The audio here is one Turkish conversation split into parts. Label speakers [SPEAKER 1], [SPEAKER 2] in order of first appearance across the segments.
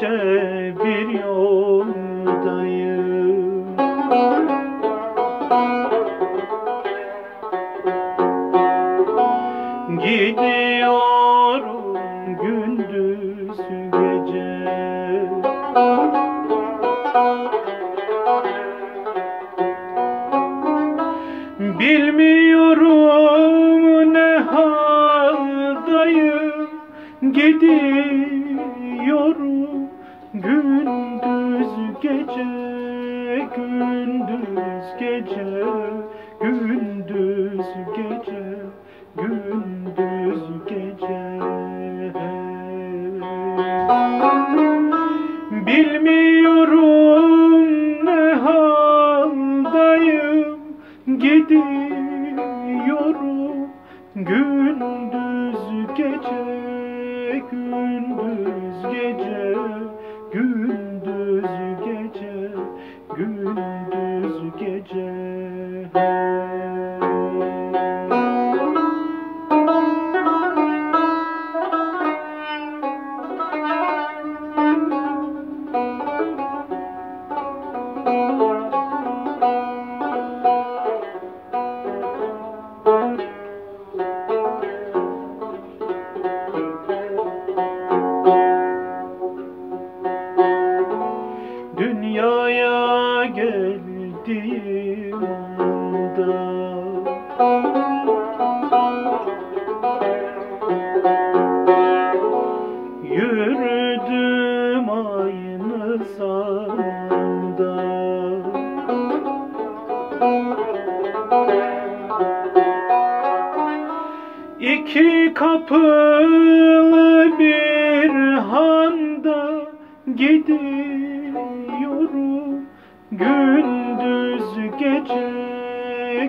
[SPEAKER 1] hastayım Gidiyorum gündüz gece. Bilmiyorum ne haldayım. Gidiyorum gece Gündüz gece Gündüz gece Gündüz gece. Bilmiyorum ne haldayım Gidiyorum gündüz gece kapılı bir handa gidiyorum. Gündüz gece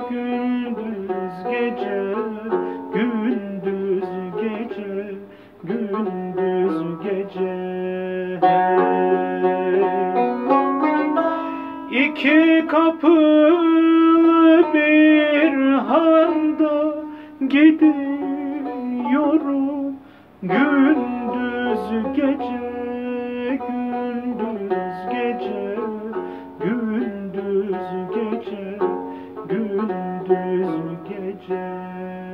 [SPEAKER 1] gündüz gece gündüz gece gündüz gece. İki kapılı bir handa gidiyorum gündüz gece gündüz gece gündüz gece gündüz gece